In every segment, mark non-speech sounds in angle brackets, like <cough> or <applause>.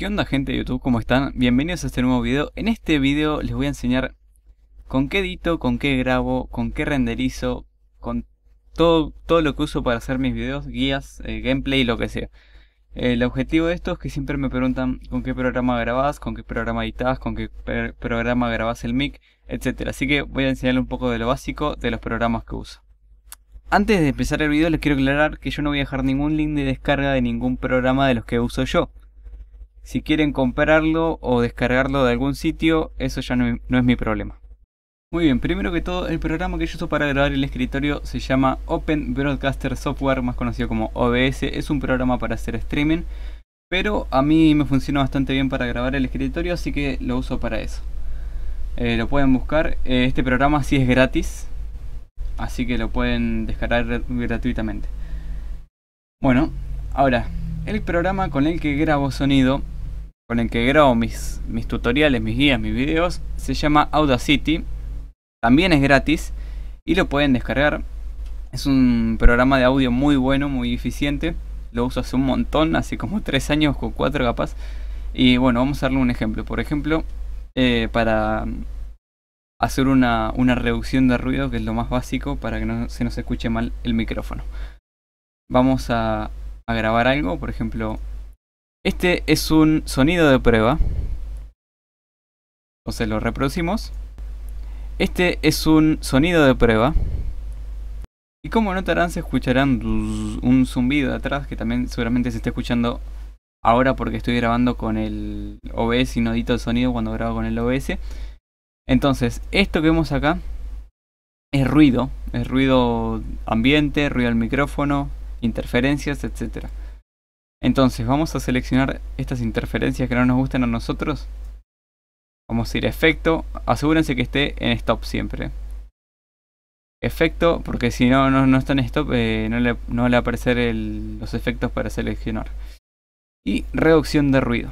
¿Qué onda gente de YouTube? ¿Cómo están? Bienvenidos a este nuevo video. En este video les voy a enseñar con qué edito, con qué grabo, con qué renderizo, con todo, todo lo que uso para hacer mis videos, guías, eh, gameplay, lo que sea. El objetivo de esto es que siempre me preguntan con qué programa grabás, con qué programa editas, con qué programa grabás el mic, etc. Así que voy a enseñarles un poco de lo básico de los programas que uso. Antes de empezar el video les quiero aclarar que yo no voy a dejar ningún link de descarga de ningún programa de los que uso yo. Si quieren comprarlo o descargarlo de algún sitio, eso ya no, es mi problema. Muy bien, primero que todo, el programa que yo uso para grabar el escritorio se llama Open Broadcaster Software, más conocido como OBS. Es un programa para hacer streaming, pero a mí me funciona bastante bien para grabar el escritorio, así que lo uso para eso. Eh, lo pueden buscar, eh, este programa sí es gratis, así que lo pueden descargar gratuitamente. Bueno, ahora, el programa con el que grabo sonido con el que grabo mis, mis tutoriales, mis guías, mis videos, se llama Audacity. También es gratis y lo pueden descargar. Es un programa de audio muy bueno, muy eficiente. Lo uso hace un montón, hace como 3 años con 4 capas. Y bueno, vamos a darle un ejemplo. Por ejemplo, eh, para hacer una, una reducción de ruido, que es lo más básico para que no se nos escuche mal el micrófono. Vamos a grabar algo, por ejemplo, este es un sonido de prueba. Entonces lo reproducimos. Este es un sonido de prueba. Y como notarán, se escucharán un zumbido de atrás que también seguramente se está escuchando ahora porque estoy grabando con el OBS y no edito el sonido cuando grabo con el OBS. Entonces, esto que vemos acá es ruido, es ruido ambiente, ruido al micrófono, interferencias, etcétera. Entonces vamos a seleccionar estas interferencias que no nos gustan a nosotros. Vamos a ir a efecto. Asegúrense que esté en stop siempre. Efecto, porque si no, no, está en stop, eh, no, le, no aparecer los efectos para seleccionar. Y reducción de ruido.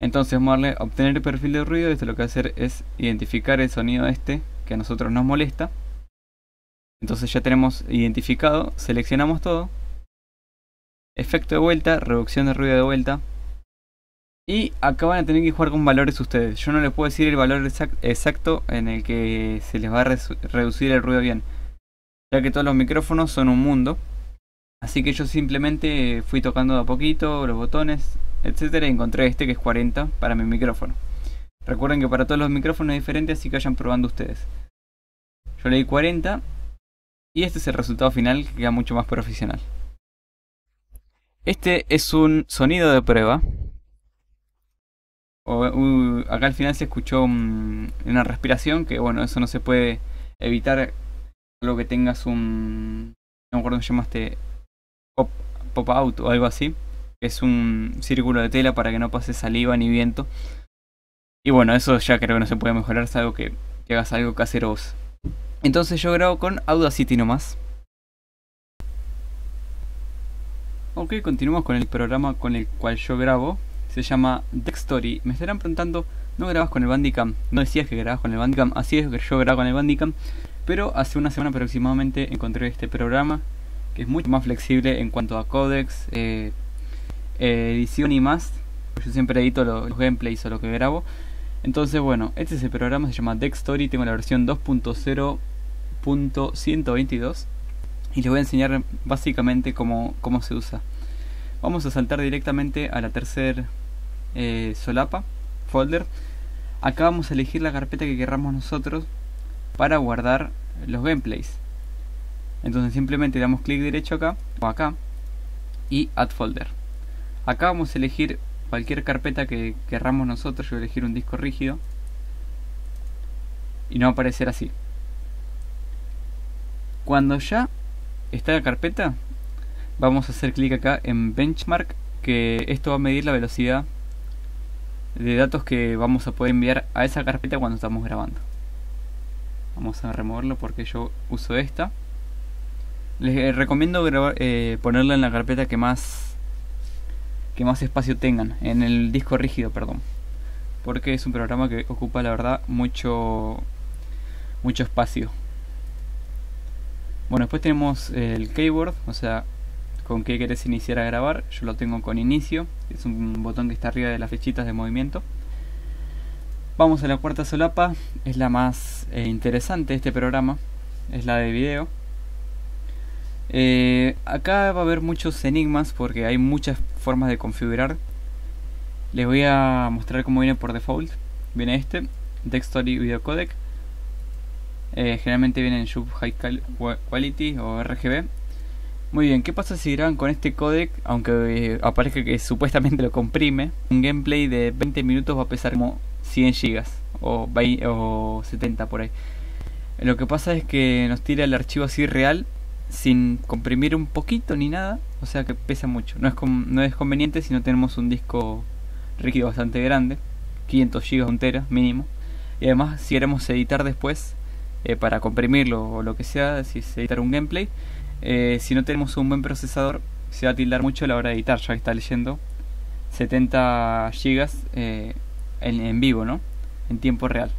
Entonces vamos a darle a obtener el perfil de ruido. Esto lo que va a hacer es identificar el sonido este que a nosotros nos molesta. Entonces ya tenemos identificado, seleccionamos todo efecto de vuelta, reducción de ruido de vuelta. Y acá van a tener que jugar con valores ustedes. Yo no les puedo decir el valor exacto en el que se les va a reducir el ruido bien. Ya que todos los micrófonos son un mundo. Así que yo simplemente fui tocando de a poquito los botones, etcétera, y encontré este que es 40 para mi micrófono. Recuerden que para todos los micrófonos es diferente, así que vayan probando ustedes. Yo le di 40 y este es el resultado final que queda mucho más profesional. Este es un sonido de prueba. acá al final se escuchó una respiración, que bueno, eso no se puede evitar. Lo que tengas un... No me acuerdo cómo se llama este... Pop, pop out o algo así. Es un círculo de tela para que no pase saliva ni viento. Y bueno, eso ya creo que no se puede mejorar, es algo que, hagas algo casero. Entonces yo grabo con Audacity nomás. Ok, continuamos con el programa con el cual yo grabo. Se llama Story. Me estarán preguntando, ¿no grabas con el Bandicam? No decías que grabas con el Bandicam. Así es que yo grabo con el Bandicam. Pero hace una semana aproximadamente encontré este programa que es mucho más flexible en cuanto a codecs, eh, edición y más. Yo siempre edito los, gameplays o lo que grabo. Entonces, bueno, este es el programa, se llama Story. Tengo la versión 2.0.122 y les voy a enseñar básicamente cómo, cómo se usa. Vamos a saltar directamente a la tercera eh, solapa, folder. Acá vamos a elegir la carpeta que querramos nosotros para guardar los gameplays. Entonces simplemente damos clic derecho acá o acá y add folder. Acá vamos a elegir cualquier carpeta que querramos nosotros. Yo voy a elegir un disco rígido y no va a aparecer así. Cuando ya está la carpeta, vamos a hacer clic acá en benchmark, que esto va a medir la velocidad de datos que vamos a poder enviar a esa carpeta cuando estamos grabando. Vamos a removerlo porque yo uso esta. Les recomiendo grabar, eh, ponerla en la carpeta que más que más espacio tengan, en el disco rígido, perdón. Porque es un programa que ocupa la verdad mucho mucho espacio. Bueno, después tenemos el keyboard, o sea, con qué querés iniciar a grabar. Yo lo tengo con inicio, es un botón que está arriba de las flechitas de movimiento. Vamos a la cuarta solapa, es la más eh, interesante de este programa, es la de video. Eh, acá va a haber muchos enigmas porque hay muchas formas de configurar. Les voy a mostrar cómo viene por default. Viene este, Dextory Video Codec. Eh, generalmente viene en Sub High Quality o RGB. Muy bien, ¿qué pasa si graban con este codec? Aunque eh, aparezca que supuestamente lo comprime. Un gameplay de 20 minutos va a pesar como 100 GB o, o 70 por ahí. Lo que pasa es que nos tira el archivo así real sin comprimir un poquito ni nada. O sea que pesa mucho. No es, no es conveniente si no tenemos un disco rígido bastante grande. 500 GB, un tera mínimo. Y además si queremos editar después eh, para comprimirlo o lo que sea, si es editar un gameplay eh, si no tenemos un buen procesador, se va a tildar mucho a la hora de editar, ya que está leyendo 70 GB eh, en, vivo, ¿no? En tiempo real.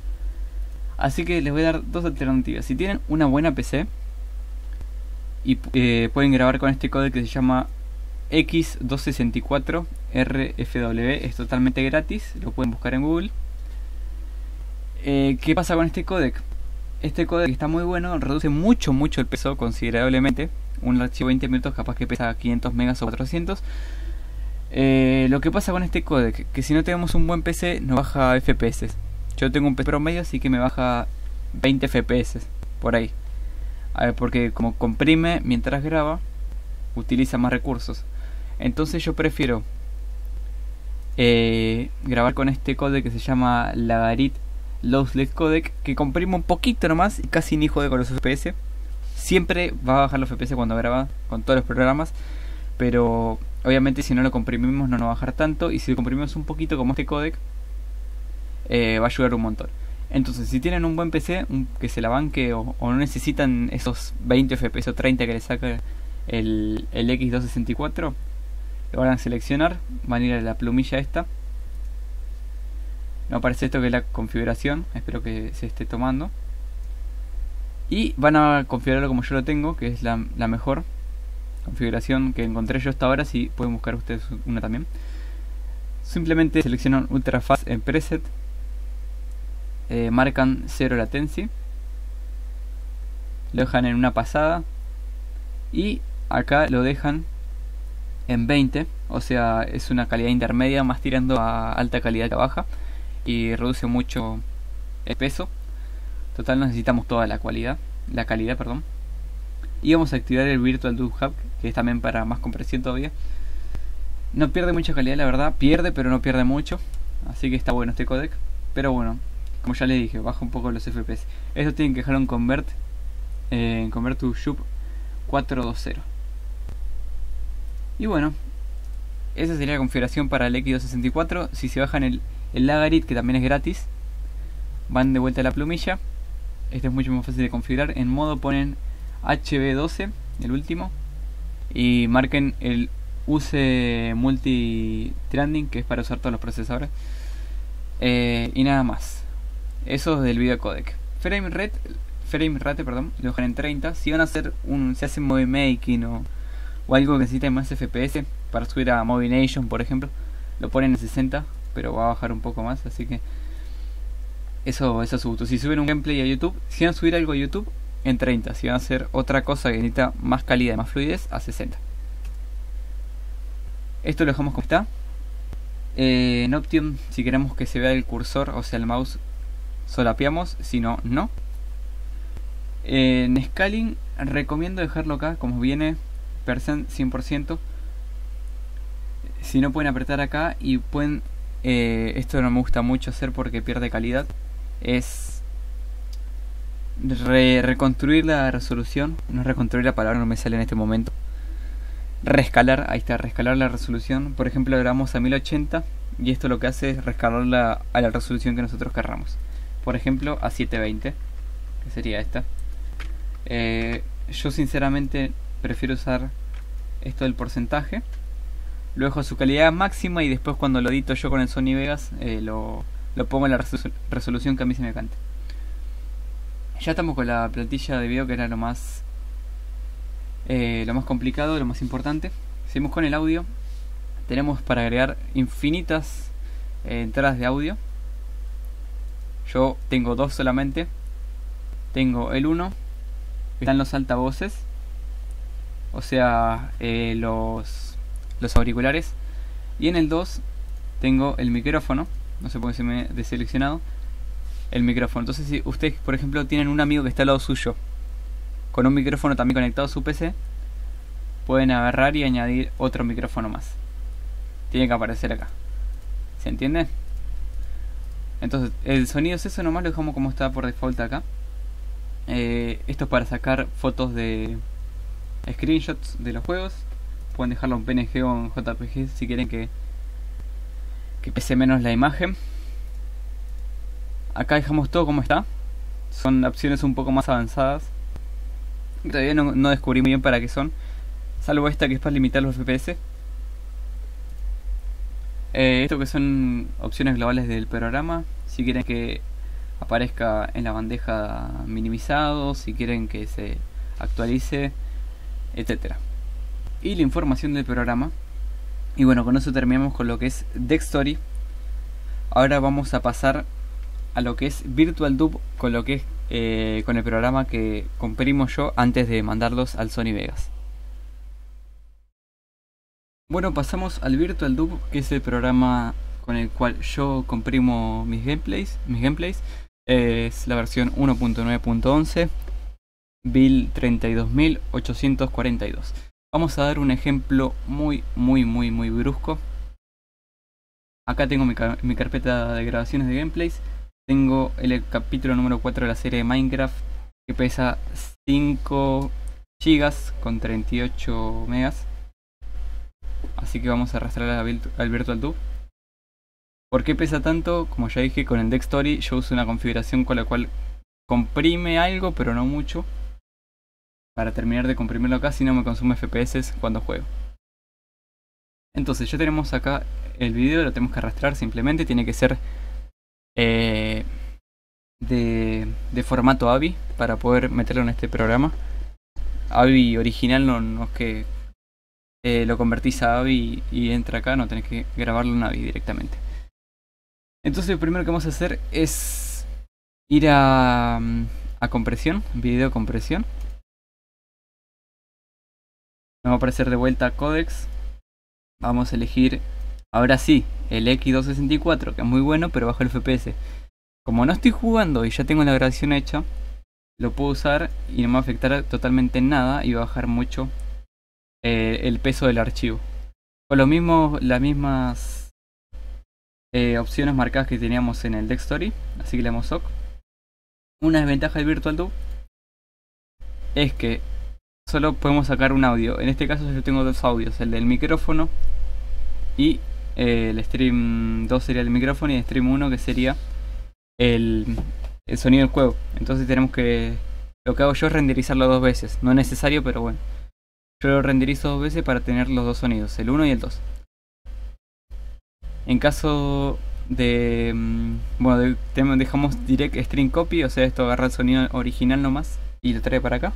Así que les voy a dar dos alternativas. Si tienen una buena PC y pueden grabar con este código que se llama X264 RFW, es totalmente gratis, lo pueden buscar en Google. ¿Qué pasa con este codec? Este código está muy bueno, reduce mucho, mucho el peso considerablemente. Un archivo 20 minutos capaz que pesa 500 megas o 400. Eh, lo que pasa con este codec, que si no tenemos un buen PC, nos baja FPS. Yo tengo un PC promedio, así que me baja 20 FPS, por ahí. A ver, porque como comprime mientras graba, utiliza más recursos. Entonces yo prefiero eh, grabar con este codec que se llama Lagarit Lossless Codec que comprime un poquito nomás y casi ni jode con los FPS. Siempre va a bajar los FPS cuando graba con todos los programas, pero obviamente si no lo comprimimos no nos va a bajar tanto y si lo comprimimos un poquito como este codec eh, va a ayudar un montón. Entonces, si tienen un buen PC que se la banque o, no necesitan esos 20 FPS o 30 que le saca el, el X264, lo van a seleccionar, van a ir a la plumilla esta no aparece esto que es la configuración espero que se esté tomando. Y van a configurarlo como yo lo tengo que es la, mejor configuración que encontré yo hasta ahora si pueden buscar ustedes una también. Simplemente seleccionan ultra fast en preset eh, marcan 0 latency lo dejan en una pasada y acá lo dejan en 20 o sea es una calidad intermedia más tirando a alta calidad que baja y reduce mucho el peso. Total necesitamos toda la cualidad, la calidad, perdón. Y vamos a activar el Virtual Dub Hub, que es también para más compresión todavía. No pierde mucha calidad, la verdad, pierde, pero no pierde mucho. Así que está bueno este codec. Pero bueno, como ya les dije, baja un poco los FPS. Esto tienen que dejar un convert eh, en convert to Shub 420. Y bueno, esa sería la configuración para el X264. Si se bajan el el Lagarit, que también es gratis, van de vuelta a la plumilla. Este es mucho más fácil de configurar. En modo ponen HB12, el último, y marquen el use multi trending, que es para usar todos los procesadores. Eh, y nada más. Eso es del video codec. Frame rate, frame rate, perdón, lo dejan en 30. Si van a hacer un, se hace movie making o, algo que necesite más FPS para subir a Movie Nation, por ejemplo, lo ponen en 60 pero va a bajar un poco más, así que eso, eso es su Si suben un gameplay a YouTube, si van a subir algo a YouTube, en 30. Si van a hacer otra cosa que necesita más calidad y más fluidez, a 60. Esto lo dejamos como está. Eh, en Option, si queremos que se vea el cursor, o sea el mouse, solapeamos, si no, no. En Scaling, recomiendo dejarlo acá, como viene, percent 100%. Si no pueden apretar acá y pueden eh, esto no me gusta mucho hacer porque pierde calidad. Es reconstruir la resolución. No reconstruir la palabra, no me sale en este momento. Rescalar, ahí está, rescalar la resolución. Por ejemplo, grabamos a 1080 y esto lo que hace es rescalarla a la resolución que nosotros querramos. Por ejemplo, a 720, que sería esta. Eh, yo sinceramente prefiero usar esto del porcentaje lo a su calidad máxima y después cuando lo edito yo con el Sony Vegas eh, lo, pongo en la resolución que a mí se me cante. Ya estamos con la plantilla de video que era lo más eh, lo más complicado, lo más importante. Seguimos con el audio. Tenemos para agregar infinitas eh, entradas de audio. Yo tengo dos solamente. Tengo el uno, que están los altavoces, o sea, los, los auriculares. Y en el 2 tengo el micrófono, no sé por qué se me deseleccionado, el micrófono. Entonces, si ustedes, por ejemplo, tienen un amigo que está al lado suyo, con un micrófono también conectado a su PC, pueden agarrar y añadir otro micrófono más. Tiene que aparecer acá. ¿Se entiende? Entonces, el sonido es eso, nomás lo dejamos como está por default acá. Eh, esto es para sacar fotos de screenshots de los juegos. Pueden dejarlo en PNG o en JPG si quieren que, que pese menos la imagen. Acá dejamos todo como está. Son opciones un poco más avanzadas. Todavía no, no descubrí muy bien para qué son. Salvo esta que es para limitar los FPS. Eh, esto que son opciones globales del programa. Si quieren que aparezca en la bandeja minimizado, si quieren que se actualice, etcétera. Y la información del programa. Y bueno, con eso terminamos con lo que es Story Ahora vamos a pasar a lo que es Virtual Dub con lo que es eh, con el programa que comprimo yo antes de mandarlos al Sony Vegas. Bueno, pasamos al Virtual Dub, que es el programa con el cual yo comprimo mis gameplays, mis gameplays es la versión 1.9.11, Bill 32842. Vamos a dar un ejemplo muy, muy, muy, muy brusco. Acá tengo mi, mi carpeta de grabaciones de gameplays. Tengo el capítulo número 4 de la serie de Minecraft que pesa 5 GB con 38 megas. Así que vamos a arrastrar al Virtual Tube. ¿Por qué pesa tanto? Como ya dije, con el Story yo uso una configuración con la cual comprime algo, pero no mucho. Para terminar de comprimirlo acá, si no me consume FPS cuando juego. Entonces ya tenemos acá el video, lo tenemos que arrastrar simplemente. Tiene que ser eh, de, formato AVI para poder meterlo en este programa. AVI original no, no es que eh, lo convertís a AVI y, entra acá, no tenés que grabarlo en AVI directamente. Entonces lo primero que vamos a hacer es ir a, a compresión, video compresión. Nos va a aparecer de vuelta codex. Vamos a elegir, ahora sí, el X264, que es muy bueno, pero bajo el FPS. Como no estoy jugando y ya tengo la grabación hecha, lo puedo usar y no me va a afectar totalmente en nada y va a bajar mucho eh, el peso del archivo. Con lo mismo, las mismas eh, opciones marcadas que teníamos en el Deck Story, así que le damos OK. Una desventaja del Virtual es que solo podemos sacar un audio. En este caso yo tengo dos audios, el del micrófono y eh, el stream 2 sería el micrófono y el stream 1 que sería el, el sonido del juego. Entonces tenemos que... Lo que hago yo es renderizarlo dos veces. No es necesario, pero bueno. Yo lo renderizo dos veces para tener los dos sonidos, el 1 y el 2. En caso de... Mm, bueno, dejamos direct string copy, o sea, esto agarra el sonido original nomás y lo trae para acá.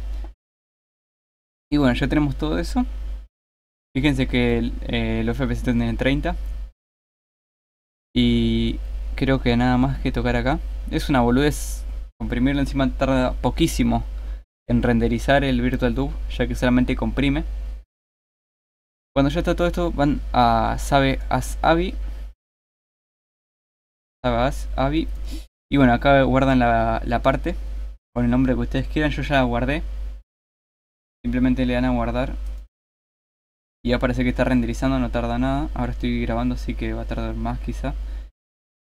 Y bueno, ya tenemos todo eso. Fíjense que eh, los FPS están en 30. Y creo que nada más que tocar acá. Es una boludez. Comprimirlo encima tarda poquísimo en renderizar el Virtual Tube, ya que solamente comprime. Cuando ya está todo esto, van a Sabe as Avi Avi. Y bueno, acá guardan la, la parte con el nombre que ustedes quieran. Yo ya la guardé. Simplemente le dan a guardar. Y aparece que está renderizando, no tarda nada. Ahora estoy grabando, así que va a tardar más quizá.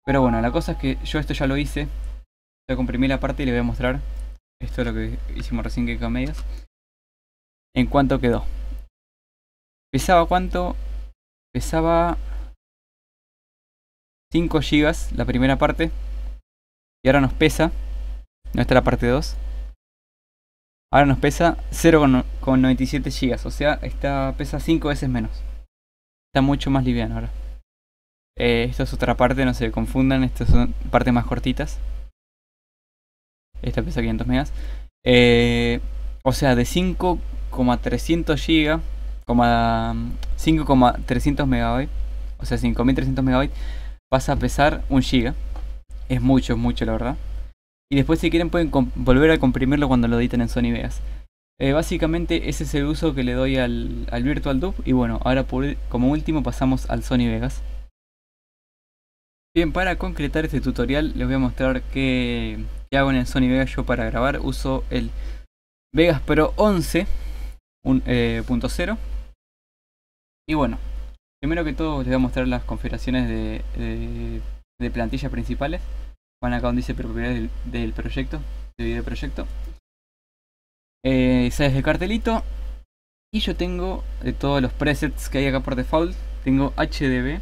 Pero bueno, la cosa es que yo esto ya lo hice. Ya comprimí la parte y le voy a mostrar. Esto es lo que hicimos recién que medias. En cuánto quedó. ¿Pesaba cuánto? Pesaba 5 GB la primera parte. Y ahora nos pesa. No está la parte 2. Ahora nos pesa 0,97 GB. O sea, está, pesa 5 veces menos. Está mucho más liviano ahora. Eh, esto es otra parte, no se confundan. Estas son partes más cortitas. Esta pesa 500 megas. Eh, O sea, de 5,300 GB, 5,300 megabytes, o sea, 5300 megabytes, pasa a pesar un GB. Es mucho, es mucho, la verdad. Y después, si quieren, pueden volver a comprimirlo cuando lo editen en Sony Vegas. Eh, básicamente ese es el uso que le doy al, al Virtual DUB y bueno, ahora por, como último pasamos al Sony Vegas. Bien, para concretar este tutorial les voy a mostrar qué, hago en el Sony Vegas yo para grabar. Uso el Vegas Pro 11.0 eh, y bueno, primero que todo les voy a mostrar las configuraciones de, de, plantilla principales. Van acá donde dice propiedades del, proyecto, de video proyecto eh, cartelito. Y yo tengo de todos los presets que hay acá por default, tengo HDB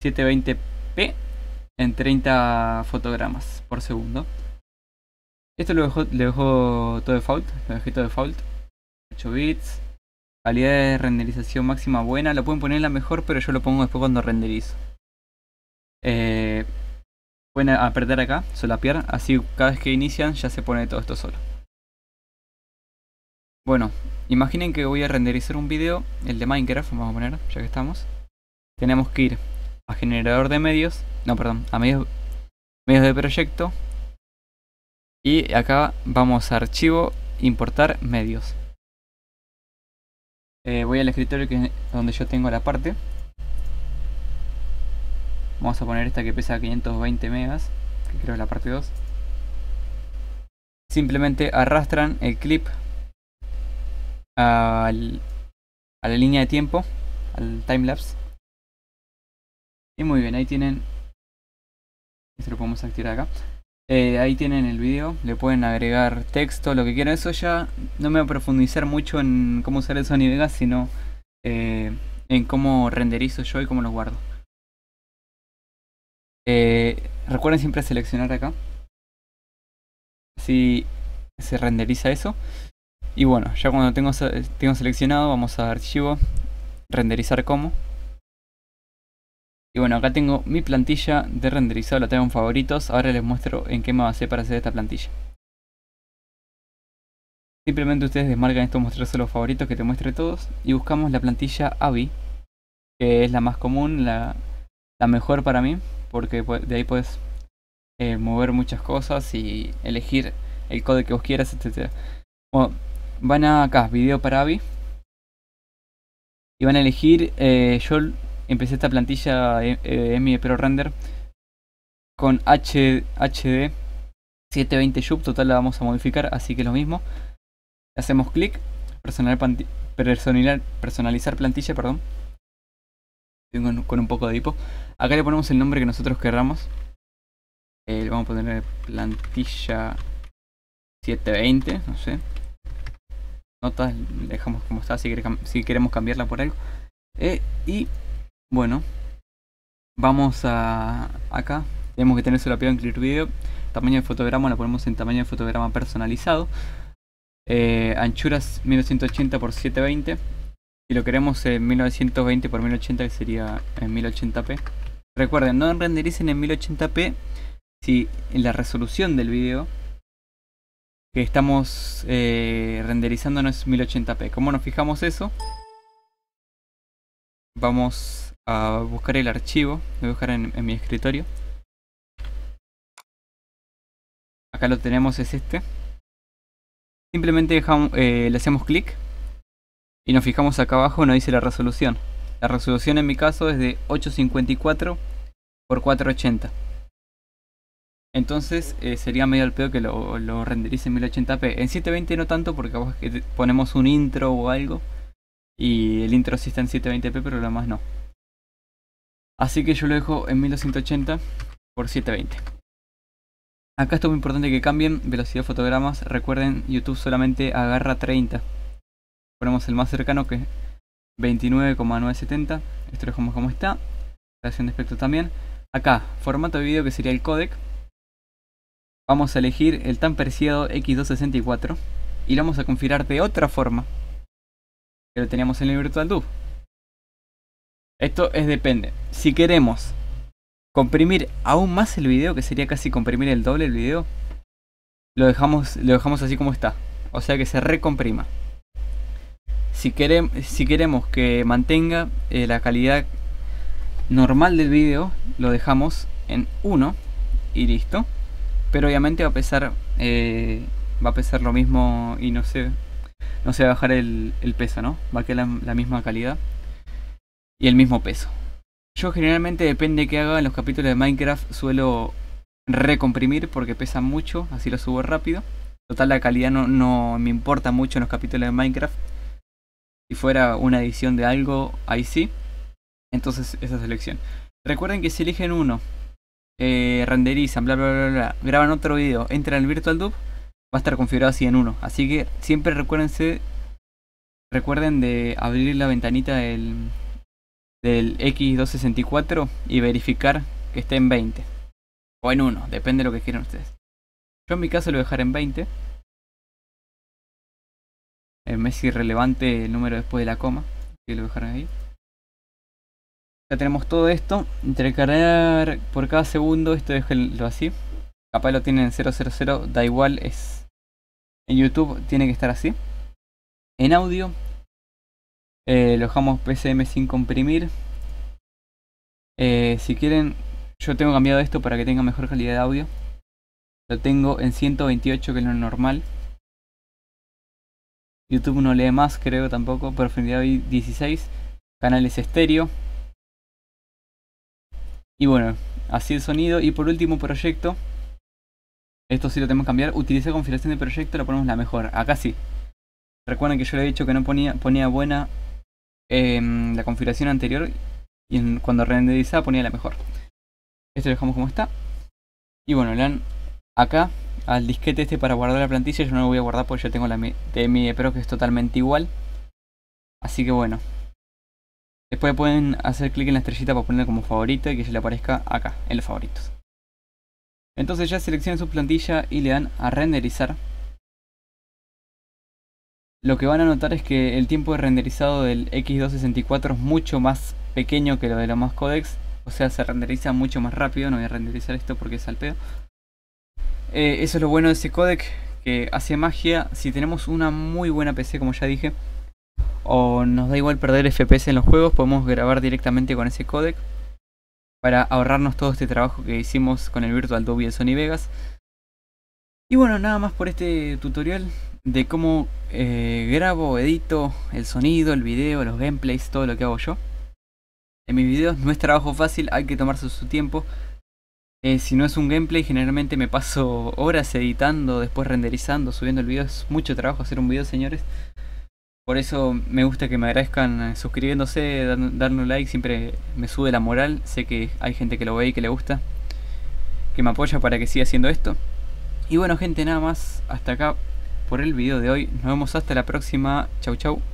720p en 30 fotogramas por segundo. Esto lo dejo, lo dejo todo default, lo dejé todo default. 8 bits. Calidad de renderización máxima buena. Lo pueden poner la mejor, pero yo lo pongo después cuando renderizo. Eh, pueden apretar acá, solapear. Así cada vez que inician ya se pone todo esto solo. Bueno, imaginen que voy a renderizar un video, el de Minecraft, vamos a poner, ya que estamos. Tenemos que ir a generador de medios, no, perdón, a medios, medios de proyecto. Y acá vamos a archivo, importar medios. Eh, voy al escritorio que es donde yo tengo la parte. Vamos a poner esta que pesa 520 megas, que creo es la parte 2. Simplemente arrastran el clip al, a la línea de tiempo, al timelapse. Y muy bien, ahí tienen... Esto lo podemos activar acá. Eh, ahí tienen el video, le pueden agregar texto, lo que quieran. Eso ya no me voy a profundizar mucho en cómo usar el Sony Vegas, sino eh, en cómo renderizo yo y cómo lo guardo. Eh, recuerden siempre seleccionar acá. Si se renderiza eso. Y bueno, ya cuando tengo, tengo seleccionado, vamos a archivo, renderizar como. Y bueno, acá tengo mi plantilla de renderizado, la tengo en favoritos. Ahora les muestro en qué me basé para hacer esta plantilla. Simplemente ustedes desmarcan esto, mostrarse los favoritos que te muestre todos. Y buscamos la plantilla AVI, que es la más común, la, la mejor para mí, porque de ahí puedes eh, mover muchas cosas y elegir el código que vos quieras, etc. Bueno, van a acá, video para Avi. Y van a elegir, eh, yo empecé esta plantilla eh, eh mi Pro Render con H, HD 720 Shub, total la vamos a modificar, así que lo mismo. Hacemos clic, personalizar, personalizar plantilla, perdón. Con, con, un poco de hipo. Acá le ponemos el nombre que nosotros querramos. Eh, vamos a poner plantilla 720, no sé notas, dejamos como está si, si queremos cambiarla por algo. Eh, y bueno, vamos a acá, tenemos que tener solo en Clear Video. Tamaño de fotograma lo ponemos en tamaño de fotograma personalizado. Eh, anchuras 1980 x 720 y lo queremos en 1920 x 1080 que sería en 1080p. Recuerden, no rendericen en 1080p si la resolución del video que estamos eh, renderizando no es 1080p. ¿Cómo nos fijamos eso? Vamos a buscar el archivo, lo voy a buscar en, mi escritorio. Acá lo tenemos, es este. Simplemente eh, le hacemos clic y nos fijamos acá abajo, nos dice la resolución. La resolución en mi caso es de 854 x 480. Entonces eh, sería medio al pedo que lo, renderice en 1080p. En 720 no tanto porque ponemos un intro o algo. Y el intro sí está en 720p pero lo demás no. Así que yo lo dejo en 1280 por 720. Acá esto es muy importante que cambien velocidad de fotogramas. Recuerden, YouTube solamente agarra 30. Ponemos el más cercano que 29,970. Esto dejamos como está. Relación de espectro también. Acá, formato de video que sería el codec vamos a elegir el tan preciado X264 y lo vamos a configurar de otra forma que lo teníamos en el Virtual Esto es depende. Si queremos comprimir aún más el video, que sería casi comprimir el doble el video, lo dejamos, lo dejamos así como está. o sea que se recomprima. Si, queremos, que mantenga eh, la calidad normal del vídeo, lo dejamos en 1 y listo. Pero obviamente va a pesar eh, va a pesar lo mismo y no sé no se va a bajar el, peso, ¿no? Va a quedar la, misma calidad y el mismo peso. Yo generalmente depende de qué haga en los capítulos de Minecraft suelo recomprimir porque pesa mucho, así lo subo rápido. Total la calidad no me importa mucho en los capítulos de Minecraft. Si fuera una edición de algo, ahí sí. Entonces esa selección. Recuerden que si eligen uno, eh, renderizan, bla, bla, bla, bla, graban otro video, entran al Virtual va a estar configurado así en uno. Así que siempre recuérdense, recuerden de abrir la ventanita del, del X264 y verificar que esté en 20. O en 1, depende de lo que quieran ustedes. Yo en mi caso lo voy a dejar en 20. El mes irrelevante el número después de la coma. Que lo dejaron ahí. Ya tenemos todo esto. Intercargar por cada segundo. Esto déjenlo así. Capaz lo tienen en 000. Da igual. Es. En YouTube tiene que estar así. En audio. Eh, lo dejamos PCM sin comprimir. Eh, si quieren yo tengo cambiado esto para que tenga mejor calidad de audio. Lo tengo en 128 que es lo normal. YouTube no lee más, creo tampoco. Profundidad 16. Canales estéreo. Y bueno, así el sonido. Y por último proyecto. Esto sí lo tenemos que cambiar. Utilice configuración de proyecto, lo ponemos la mejor. Acá sí. Recuerden que yo le he dicho que no ponía, buena em, la configuración anterior. Y cuando renderizaba ponía la mejor. Esto lo dejamos como está. Y bueno, le dan acá al disquete este para guardar la plantilla. Yo no lo voy a guardar porque yo tengo la de mi Pro que es totalmente igual. Así que bueno. Después pueden hacer clic en la estrellita para ponerla como favorito y que se le aparezca acá, en los favoritos. Entonces ya seleccionan su plantilla y le dan a renderizar. Lo que van a notar es que el tiempo de renderizado del X264 es mucho más pequeño que lo de los más codecs o sea, se renderiza mucho más rápido. No voy a renderizar esto porque es al pedo. Eh, eso es lo bueno de ese codec, que hace magia. Si tenemos una muy buena PC, como ya dije, o nos da igual perder FPS en los juegos, podemos grabar directamente con ese codec para ahorrarnos todo este trabajo que hicimos con el Virtual Dolby de Sony Vegas. Y bueno, nada más por este tutorial de cómo eh, grabo, edito el sonido, el video, los gameplays, todo lo que hago yo en mis videos. No es trabajo fácil, hay que tomarse su tiempo. Eh, si no es un gameplay, generalmente me paso <laughs> horas editando, después renderizando, subiendo el video. Es mucho trabajo hacer un video, señores. Por eso me gusta que me agradezcan eh, suscribiéndose, darle un like, siempre me sube la moral. Sé que hay gente que lo ve y que le gusta, que me apoya para que siga haciendo esto. Y bueno gente, nada más, hasta acá por el video de hoy. Nos vemos hasta la próxima. Chau chau.